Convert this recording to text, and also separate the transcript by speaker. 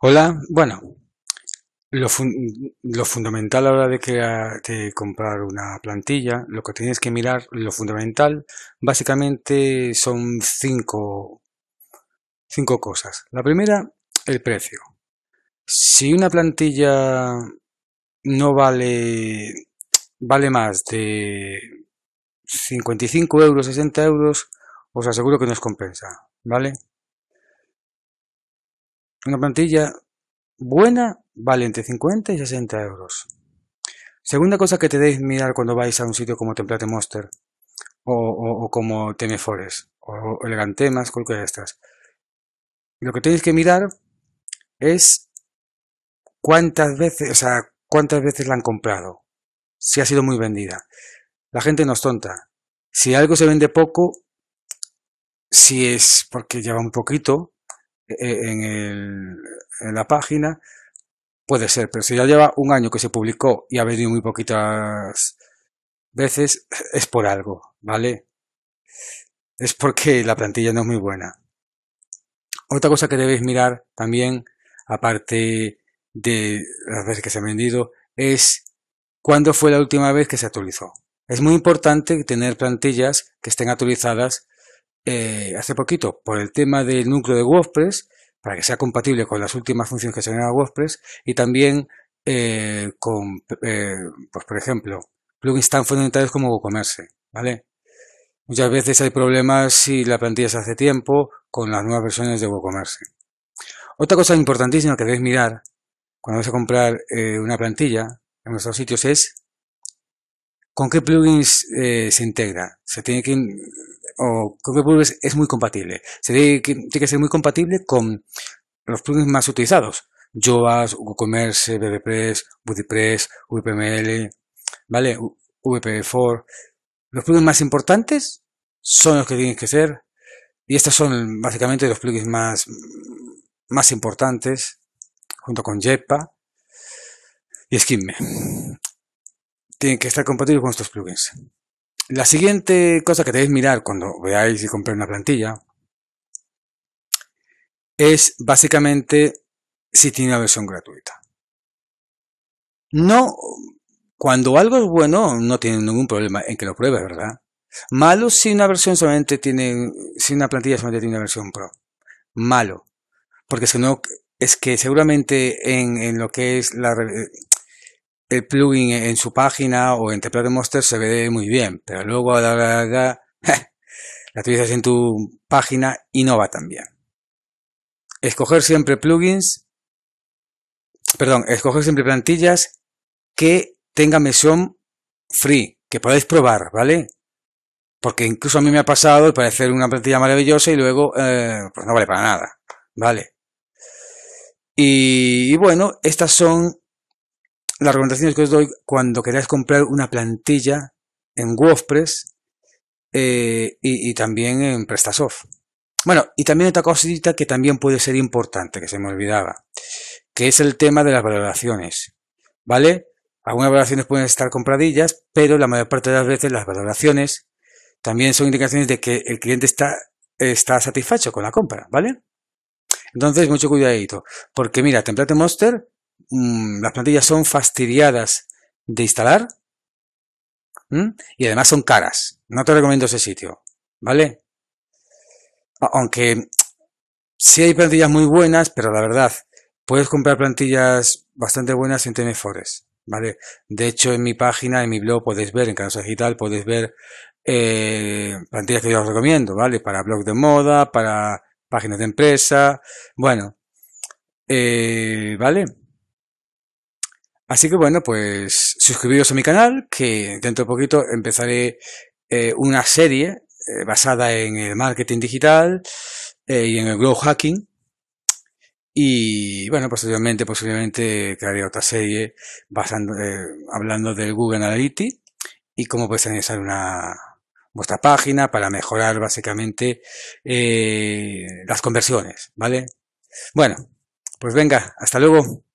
Speaker 1: Hola, bueno, lo, fun- lo fundamental a la hora de, crear, de comprar una plantilla, lo que tienes que mirar, lo fundamental, básicamente son cinco, cinco cosas. La primera, el precio. Si una plantilla no vale, vale más de 55 euros, 60 euros, os aseguro que no os compensa, ¿vale? Una plantilla buena vale entre 50 y 60 euros. Segunda cosa que te debéis mirar cuando vais a un sitio como Template Monster o, o- como TM Forest o Elegantemas, cualquiera de estas. Lo que tenéis que mirar es cuántas veces, o sea, cuántas veces la han comprado. Si ha sido muy vendida. La gente no es tonta. Si algo se vende poco, si es porque lleva un poquito en el- en la página, puede ser. Pero si ya lleva un año que se publicó y ha vendido muy poquitas veces, es por algo, ¿vale? Es porque la plantilla no es muy buena. Otra cosa que debéis mirar también, aparte de las veces que se han vendido, es cuándo fue la última vez que se actualizó. Es muy importante tener plantillas que estén actualizadas eh, hace poquito por el tema del núcleo de WordPress, para que sea compatible con las últimas funciones que se a WordPress y también eh, con, eh, pues por ejemplo, plugins tan fundamentales como WooCommerce, ¿vale? Muchas veces hay problemas si la plantilla se hace tiempo con las nuevas versiones de WooCommerce. Otra cosa importantísima que debéis mirar cuando vais a comprar una plantilla en nuestros sitios es con qué plugins eh, se integra. Se tiene que o con qué plugins es muy compatible. Se tiene que, tiene que ser muy compatible con los plugins más utilizados. Yoast, WooCommerce, BBPress, BuddyPress, VPML, ¿vale? VP4. Los plugins más importantes son los que tienen que ser. Y estos son básicamente los plugins más, más importantes, junto con Jetpack y Skimme. Tienen que estar compatibles con estos plugins. La siguiente cosa que debéis mirar cuando veáis y compréis una plantilla es básicamente si tiene una versión gratuita. No, cuando algo es bueno, no tiene ningún problema en que lo pruebe, ¿verdad? Malo si una versión solamente tiene, si una plantilla solamente tiene una versión pro. Malo. Porque si no, es que seguramente en, en lo que es la, el plugin en su página o en Template Monster se ve muy bien, pero luego a la la utilizas en tu página y no va tan bien. Escoger siempre plugins, perdón, escoger siempre plantillas que tengan versión free, que podáis probar, ¿vale? Porque incluso a mí me ha pasado el parecer una plantilla maravillosa y luego eh, pues no vale para nada, ¿vale? Y bueno, estas son las recomendaciones que os doy cuando queráis comprar una plantilla en WordPress eh, y, y, también en PrestaSoft. Bueno, y también otra cosita que también puede ser importante, que se me olvidaba, que es el tema de las valoraciones. ¿Vale? Algunas valoraciones pueden estar compradillas, pero la mayor parte de las veces las valoraciones también son indicaciones de que el cliente está, está satisfecho con la compra, ¿vale? Entonces, mucho cuidadito, porque mira, Template Monster mmm, las plantillas son fastidiadas de instalar y además son caras. No te recomiendo ese sitio, ¿vale? Aunque sí hay plantillas muy buenas, pero la verdad, puedes comprar plantillas bastante buenas en TM Forest, ¿vale? De hecho, en mi página, en mi blog, podéis ver, en Canasa Digital, podéis ver eh, plantillas que yo os recomiendo, ¿vale? Para blog de moda, para páginas de empresa, bueno, eh, ¿vale? Así que bueno, pues suscribiros a mi canal, que dentro de poquito empezaré eh, una serie eh, basada en el marketing digital eh, y en el growth hacking. Y bueno, posteriormente, posiblemente crearé otra serie basando, eh, hablando del Google Analytics y cómo puedes analizar una vuestra página para mejorar básicamente eh, las conversiones, ¿vale? Bueno, pues venga, hasta luego.